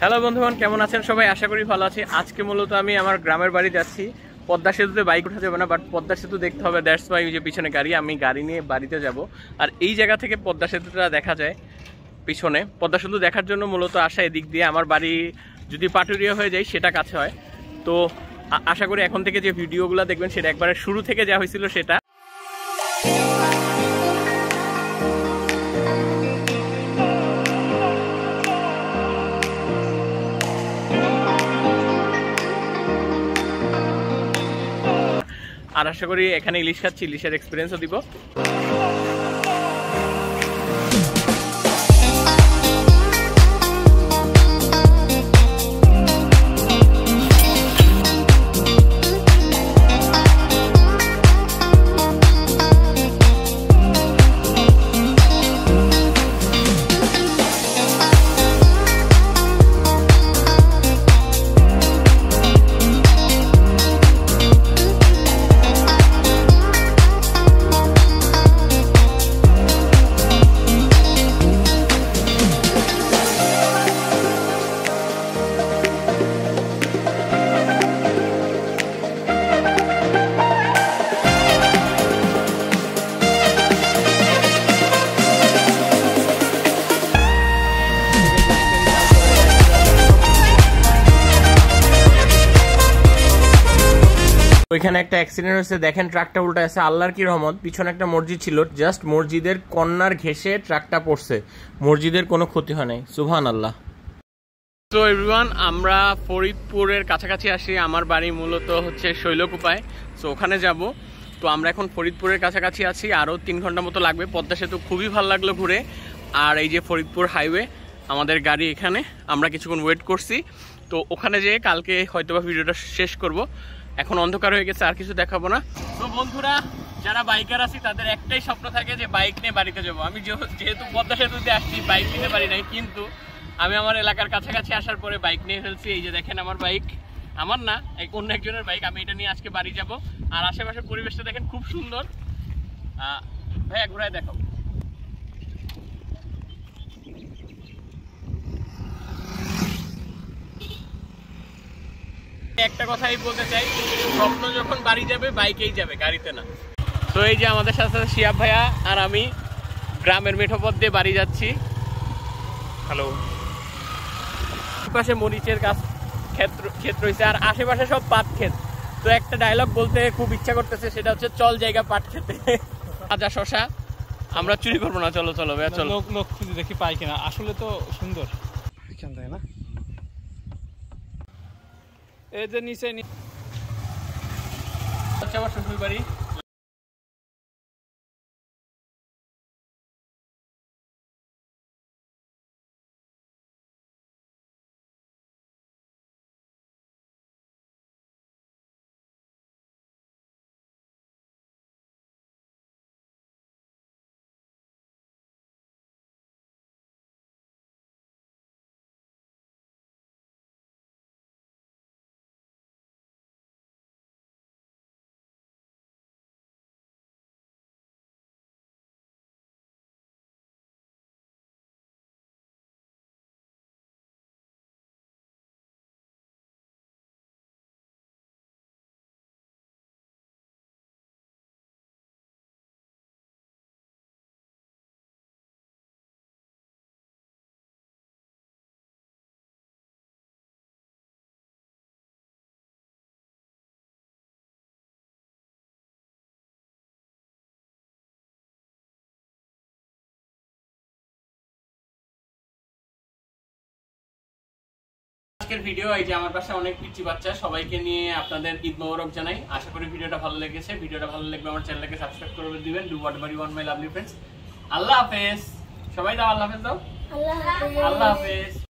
Hello বন্ধুগণ, কেমন আছেন সবাই? আশা করি ভালো আছি। আজকে মূলত আমি আমার গ্রামের বাড়ি যাচ্ছি। পদ্মা সেতুতে বাইক উঠা যাবে না বাট পদ্মা সেতু দেখতে হবে। দ্যাটস ওয়াই যে পিছনে গাড়ি, আমি গাড়ি নিয়ে বাড়িতে যাব। আর এই জায়গা থেকে পদ্মা সেতুটা দেখা যায় পিছনে। পদ্মা সেতু দেখার জন্য মূলত আসা এদিক দিয়ে। আমার বাড়ি যদি পাটুরিয়া হয়ে যায়, সেটা কাছে হয়। তো আশা করি এখন থেকে যে ভিডিওগুলো দেখবেন, সেটা একবারে শুরু থেকে যা হয়েছিল সেটা। আর আশা করি এখানে ইলিশ খাচ্ছি ইলিশের এক্সপিরিয়েন্সও দিব। ওইখানে একটা অ্যাক্সিডেন্ট হয়েছে। দেখেন ট্রাকটা উল্টা আছে। আল্লাহর কি রহমত, পিছনে একটা মসজিদ ছিল। জাস্ট মসজিদের কন্যার ঘেসে ট্রাকটা পড়ছে। মসজিদের কোনো ক্ষতি হয় নাই। সুবহান আল্লাহ তো এভরিওয়ান আমরা ফরিদপুরের কাছাকাছি আসি। আমার বাড়ি মূলত হচ্ছে শৈলকুপায়। তো ওখানে যাব। তো আমরা এখন ফরিদপুরের কাছাকাছি আছি। আরও তিন ঘণ্টা মতো লাগবে। পদ্মা সেতু খুবই ভালো লাগল ঘুরে। আর এই যে ফরিদপুর হাইওয়ে আমাদের গাড়ি এখানে। আমরা কিছুক্ষণ ওয়েট করছি। তো ওখানে যেয়ে কালকে হয়তোবা ভিডিওটা শেষ করব। এখন অন্ধকার হয়ে গেছে, আর কিছু দেখাবো না। তো বন্ধুরা, যারা বাইকার আছি, তাদের একটাই স্বপ্ন থাকে যে বাইক নিয়ে বাড়িতে যাব। আমি যেহ- যেহেতু পদ্মা সেতুতে আসছি বাইক নিতে পারি নাই, কিন্তু আমি আমার এলাকার কাছাকাছি আসার পরে বাইক নিয়ে ফেলছি। এই যে দেখেন আমার বাইক আমার না, এক অন্য একজনের বাইক আমি এটা নিয়ে আজকে বাড়ি যাব। আর আশেপাশের পরিবেশটা দেখেন খুব সুন্দর। ভাইয়া, ঘুরায় দেখো একটা কথাই বলতে চাই স্বপ্ন যখন বাড়ি যাবে বাইকেই যাবে গাড়িতে না। তো এই যে আমাদের সাথে সাথে শিয়াব ভাইয়া আর আমি গ্রামের মেঠোপথ দিয়ে বাড়ি যাচ্ছি। হ্যালো পাশে মরিচের গাছ ক্ষেত্র ক্ষেত্র হয়েছে আর আশেপাশে সব পাট ক্ষেত। তো একটা ডায়লগ বলতে খুব ইচ্ছা করতেছে সেটা হচ্ছে চল জায়গা পাট খেতে। আজা শশা আমরা চুরি করব না চলো চলো ভাইয়া চলো। লোক লোক খুঁজে দেখি পাই কিনা। আসলে তো সুন্দর। না? এই যে নিচে নি- হচ্ছে আমার আজকের ভিডিও এই যে আমার পাশে অনেক পিচ্ছি বাচ্চা সবাইকে নিয়ে আপনাদের ঈদ মোবারক জানাই। আশা করি ভিডিওটা ভালো লেগেছে। ভিডিওটা ভালো লাগবে আমার চ্যানেলকে সাবস্ক্রাইব করে দিবেন। Do whatever you want my lovely friends আল্লাহ হাফেজ। সবাই দাও আল্লাহ হাফেজ দাও। আল্লাহ হাফেজ। আল্লাহ হাফেজ।